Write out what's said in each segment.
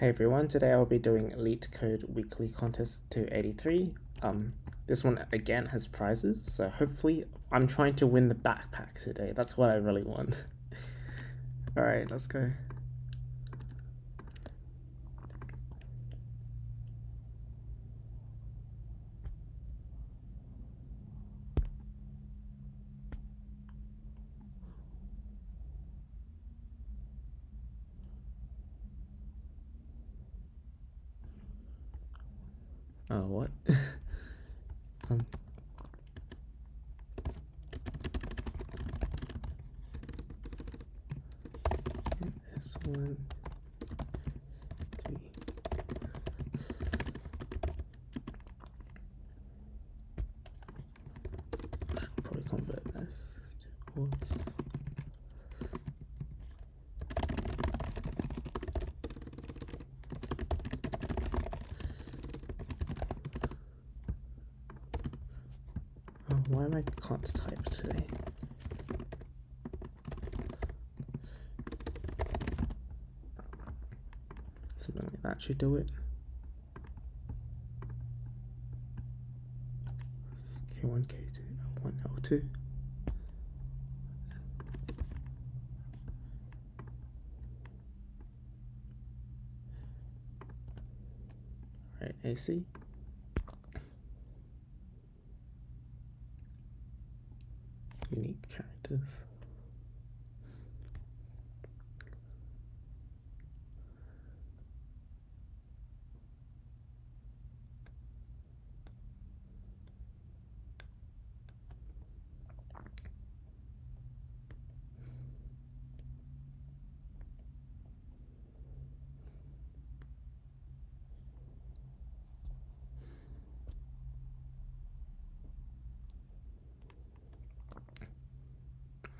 Hey everyone, today I'll be doing LeetCode Weekly Contest 283. Um, this one again has prizes, so hopefully I'm trying to win the backpack today. That's what I really want. Alright, let's go. Oh, what? um. This one, three. Probably convert this to quartz. Oh, why am I can't type today? Should do it. K1, K2, L1, L2. Right, AC. unique characters.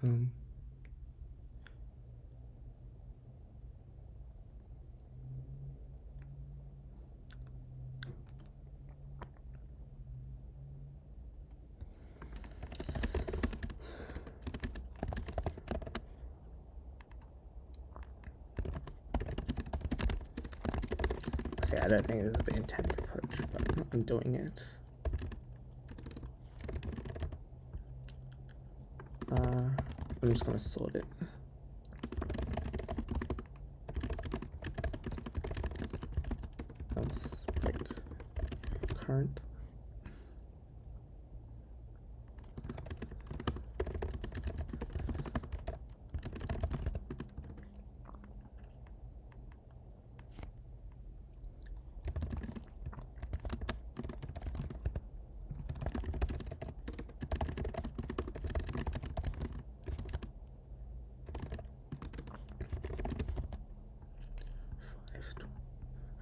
Um, I don't think this is the intended approach, but I'm doing it. Uh, I'm just gonna sort it.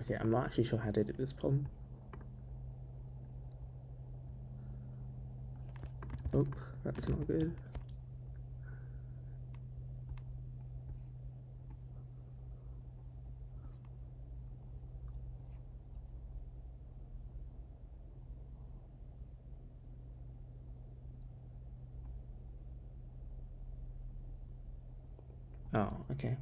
Okay, I'm not actually sure how to edit this problem. Oh, that's not good. Oh, okay.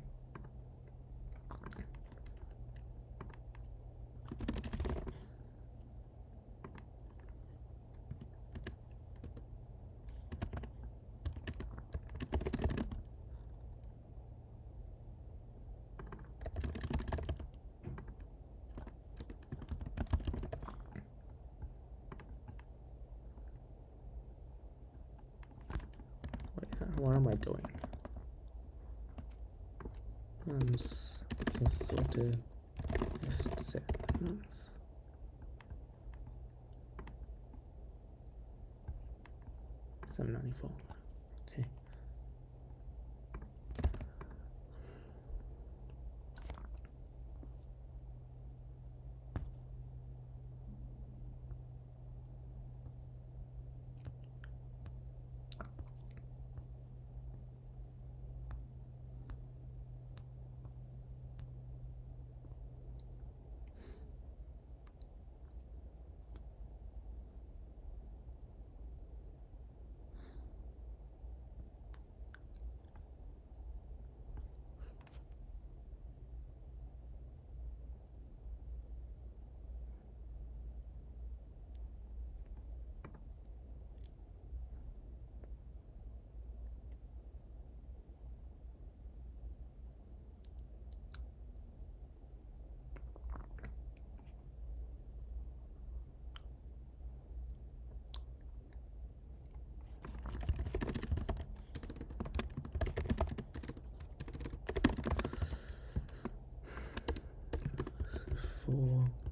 where am I going? just aqui sorte externas. Set 794. Four.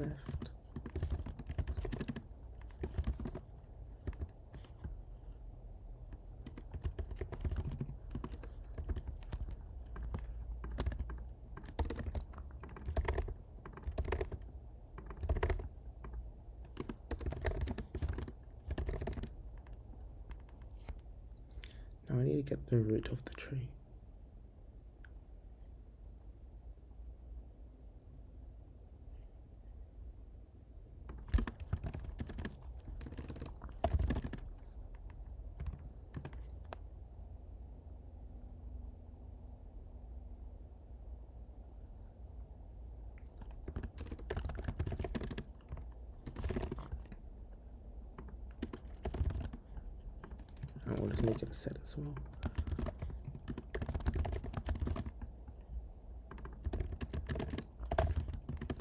Left. Now I need to get the root of the tree. I to make it a set as well.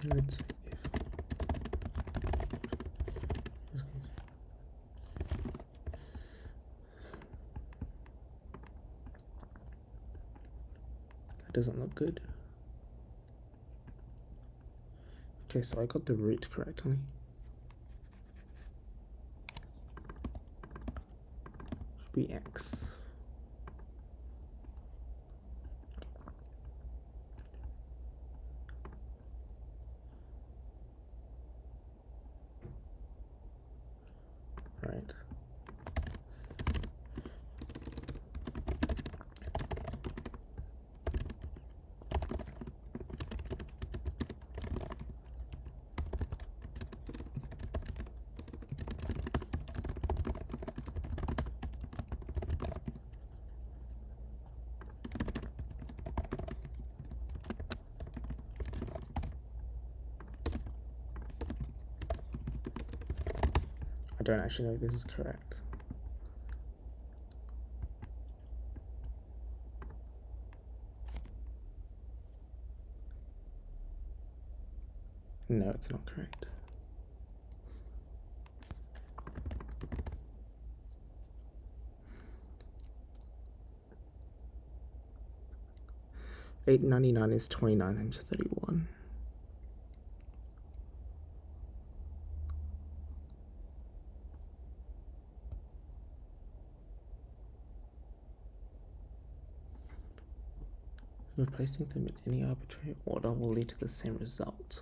Let's that doesn't look good. Okay, so I got the root correctly. Should be X. Right. I don't actually know if this is correct. No, it's not correct. Eight ninety nine is twenty nine times thirty one. Replacing them in any arbitrary order will lead to the same result.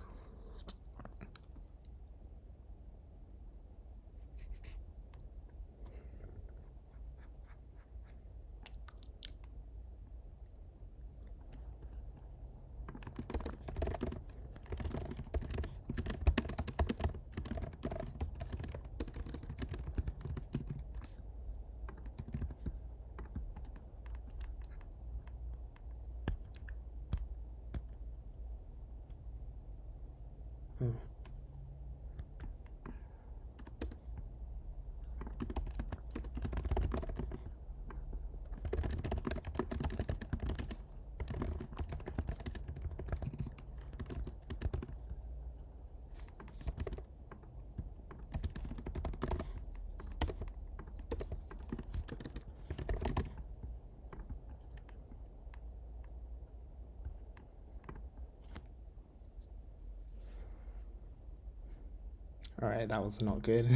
All right, that was not good.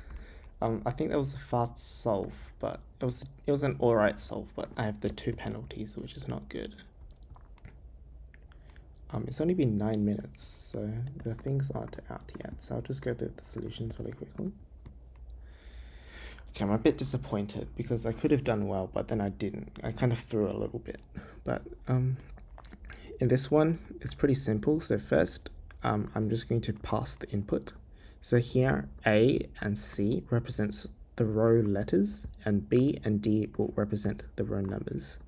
um, I think that was a fast solve, but it was it was an all right solve, but I have the two penalties, which is not good. Um, it's only been nine minutes, so the things aren't out yet. So I'll just go through the solutions really quickly. Okay, I'm a bit disappointed because I could have done well, but then I didn't. I kind of threw a little bit, but um, in this one, it's pretty simple. So first, um, I'm just going to pass the input. So here, A and C represents the row letters, and B and D will represent the row numbers.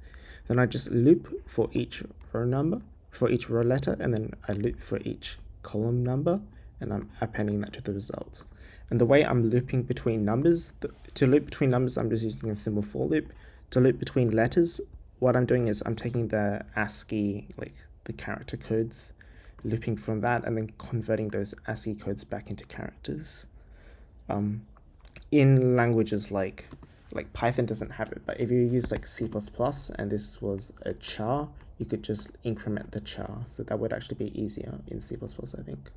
Then I just loop for each row number for each row letter and then I loop for each column number and I'm appending that to the result. And the way I'm looping between numbers, to loop between numbers, I'm just using a simple for loop. To loop between letters, what I'm doing is I'm taking the ASCII, like the character codes, looping from that and then converting those ASCII codes back into characters. Um, in languages like like Python doesn't have it, but if you use like C++ and this was a char, you could just increment the char. So that would actually be easier in C++, I think.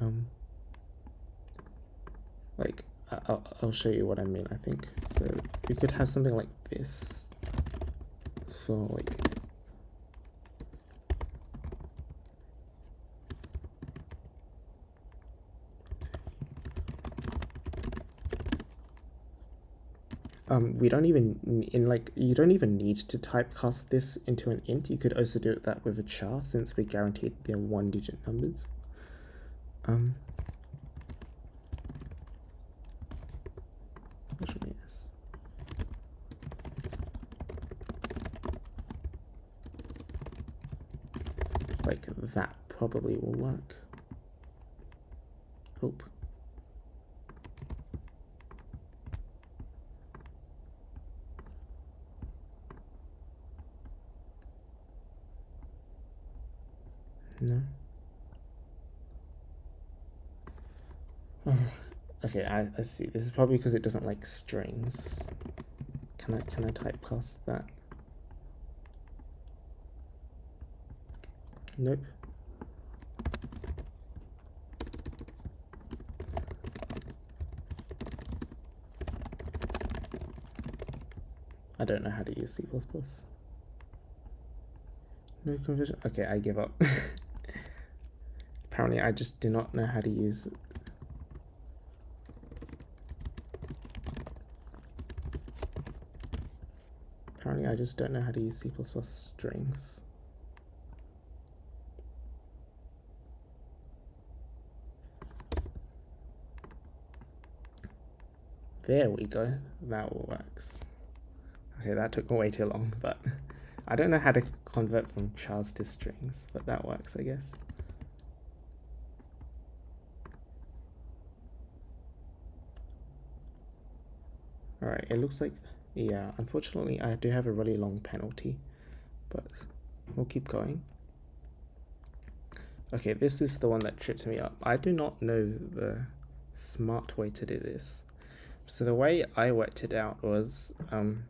Um, like, I'll, I'll show you what I mean, I think. So you could have something like this for like um, we don't even in like you don't even need to typecast this into an int. You could also do that with a char since we guaranteed they're one digit numbers. Um, like that probably will work. Hope. No. Oh, okay, I, I see. This is probably because it doesn't like strings. Can I can I typecast that? Nope. I don't know how to use C++. No conversion. Okay, I give up. Apparently I just do not know how to use it. Apparently I just don't know how to use C++ strings. There we go. That works. Okay, that took way too long, but I don't know how to convert from chars to strings, but that works, I guess. Alright, it looks like, yeah, unfortunately I do have a really long penalty, but we'll keep going. Okay, this is the one that tripped me up. I do not know the smart way to do this. So the way I worked it out was, um,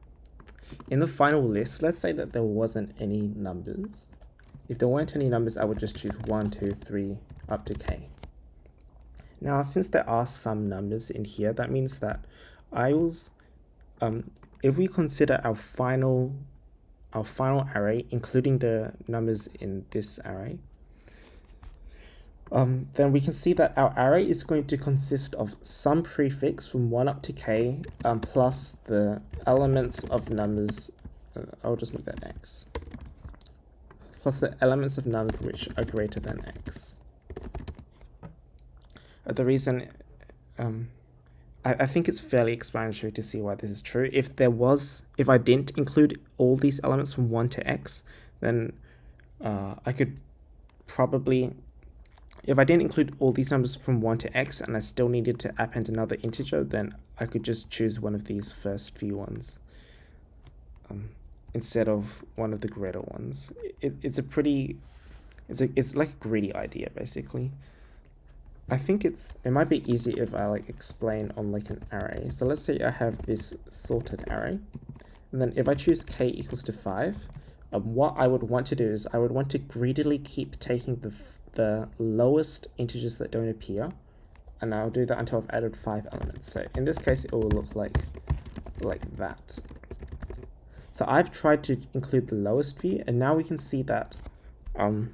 in the final list, let's say that there wasn't any numbers. If there weren't any numbers, I would just choose 1, 2, 3, up to k. Now, since there are some numbers in here, that means that I will um, if we consider our final our final array, including the numbers in this array, um, then we can see that our array is going to consist of some prefix from 1 up to k um, plus the elements of numbers, uh, I'll just make that x, plus the elements of numbers which are greater than x. Uh, the reason um, I, I think it's fairly explanatory to see why this is true. If there was, if I didn't include all these elements from 1 to x, then uh, I could probably, if I didn't include all these numbers from 1 to x and I still needed to append another integer, then I could just choose one of these first few ones um, instead of one of the greater ones. It, it's a pretty, it's, a, it's like a greedy idea, basically. I think it's it might be easy if I like explain on like an array. So let's say I have this sorted array, and then if I choose k equals to 5, um, what I would want to do is I would want to greedily keep taking the, the lowest integers that don't appear, and I'll do that until I've added 5 elements. So in this case, it will look like, like that. So I've tried to include the lowest view, and now we can see that um,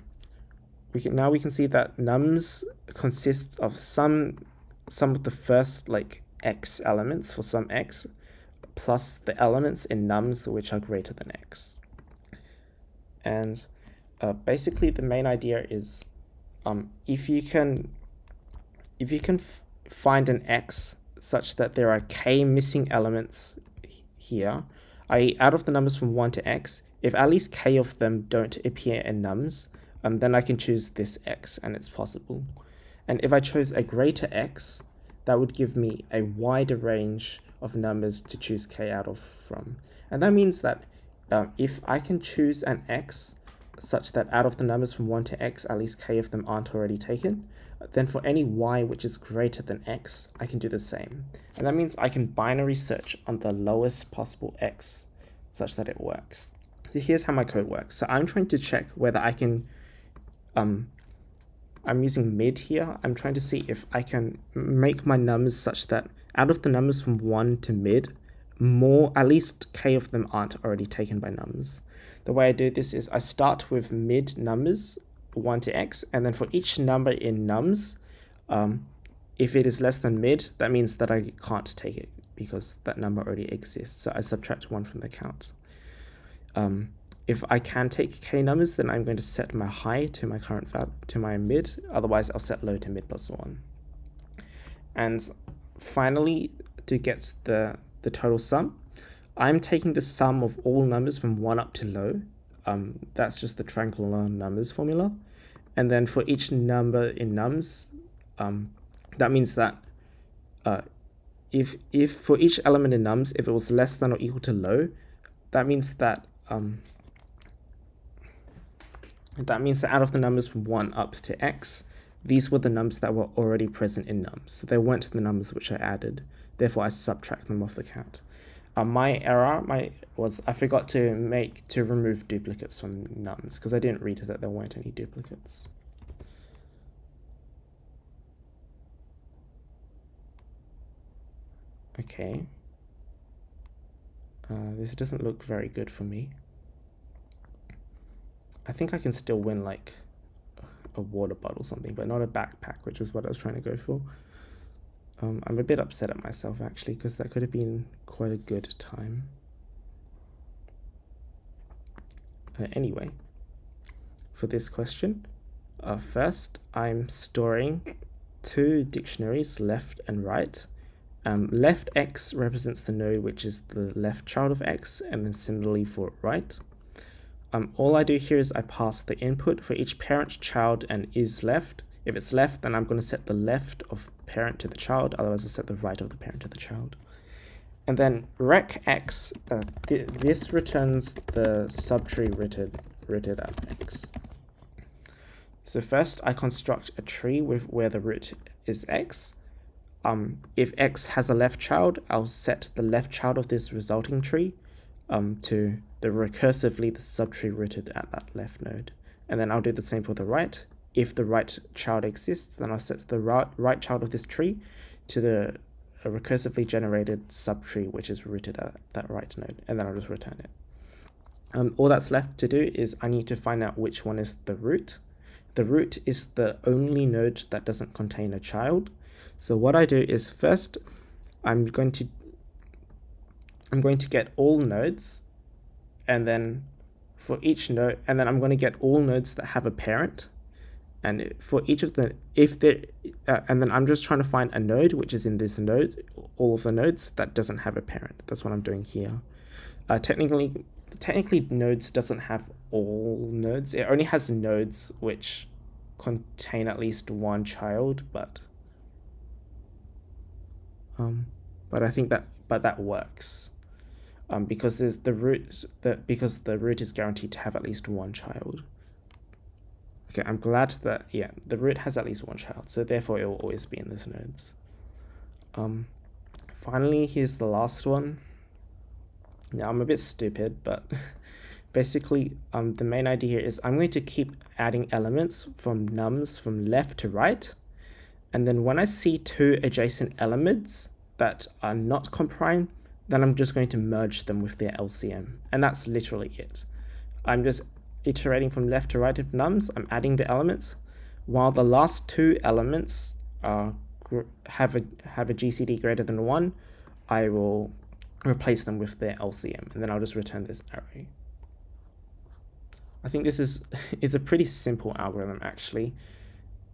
we can now we can see that nums consists of some some of the first like x elements for some x plus the elements in nums which are greater than x. And uh, basically the main idea is um, if you can if you can find an x such that there are k missing elements here, i.e. out of the numbers from 1 to x, if at least k of them don't appear in nums, um, then I can choose this x and it's possible. And if I chose a greater x, that would give me a wider range of numbers to choose k out of from. And that means that um, if I can choose an x such that out of the numbers from 1 to x, at least k of them aren't already taken, then for any y which is greater than x, I can do the same. And that means I can binary search on the lowest possible x such that it works. So here's how my code works. So I'm trying to check whether I can, um, I'm using mid here. I'm trying to see if I can make my numbers such that out of the numbers from 1 to mid, more, at least k of them aren't already taken by nums. The way I do this is I start with mid numbers 1 to x, and then for each number in nums, um, if it is less than mid, that means that I can't take it because that number already exists. So I subtract 1 from the count. Um, if I can take k numbers, then I'm going to set my high to my current fab to my mid. Otherwise, I'll set low to mid plus 1. And finally, to get the, the total sum, I'm taking the sum of all numbers from 1 up to low. Um, that's just the triangular numbers formula. And then for each number in nums, um, that means that uh, if, if for each element in nums, if it was less than or equal to low, that means that um, that means that out of the numbers from 1 up to x, these were the numbers that were already present in nums. So they weren't the numbers which I added. Therefore, I subtract them off the count. Uh, my error my was I forgot to make to remove duplicates from nums because I didn't read that there weren't any duplicates. Okay. Uh, this doesn't look very good for me. I think I can still win like a water bottle or something, but not a backpack, which was what I was trying to go for. Um, I'm a bit upset at myself actually because that could have been quite a good time. Uh, anyway, for this question, uh, first I'm storing two dictionaries, left and right. Um, left x represents the node which is the left child of x, and then similarly for right. Um, all I do here is I pass the input for each parent, child, and is left. If it's left, then I'm going to set the left of parent to the child, otherwise I set the right of the parent to the child. And then recx, uh, th this returns the subtree rooted, rooted at x. So first I construct a tree with where the root is x. Um, if x has a left child, I'll set the left child of this resulting tree um, to the recursively the subtree rooted at that left node. And then I'll do the same for the right. If the right child exists, then I'll set the right, right child of this tree to the recursively generated subtree, which is rooted at that right node, and then I'll just return it. Um, all that's left to do is I need to find out which one is the root. The root is the only node that doesn't contain a child. So what I do is first, I'm going to I'm going to get all nodes and then for each node, and then I'm going to get all nodes that have a parent. And for each of the, if there, uh, and then I'm just trying to find a node, which is in this node, all of the nodes that doesn't have a parent. That's what I'm doing here. Uh, technically, technically nodes doesn't have all nodes. It only has nodes which contain at least one child, but, um, but I think that, but that works um, because there's the root that because the root is guaranteed to have at least one child. Okay, I'm glad that yeah the root has at least one child, so therefore it will always be in this nodes. Um, finally, here's the last one. Now I'm a bit stupid, but basically um, the main idea here is I'm going to keep adding elements from nums from left to right, and then when I see two adjacent elements that are not coprime, then I'm just going to merge them with their LCM. And that's literally it. I'm just iterating from left to right of nums. I'm adding the elements. While the last two elements are, have, a, have a GCD greater than 1, I will replace them with their LCM. And then I'll just return this array. I think this is, is a pretty simple algorithm, actually.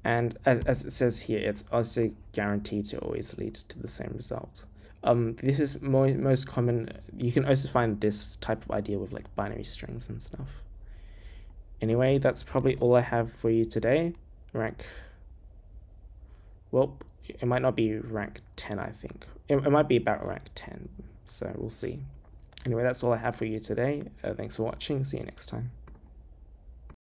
And as, as it says here, it's also guaranteed to always lead to the same result. Um, this is mo most common. You can also find this type of idea with like binary strings and stuff. Anyway, that's probably all I have for you today. Rank, well, it might not be rank 10, I think. It, it might be about rank 10, so we'll see. Anyway, that's all I have for you today. Uh, thanks for watching. See you next time.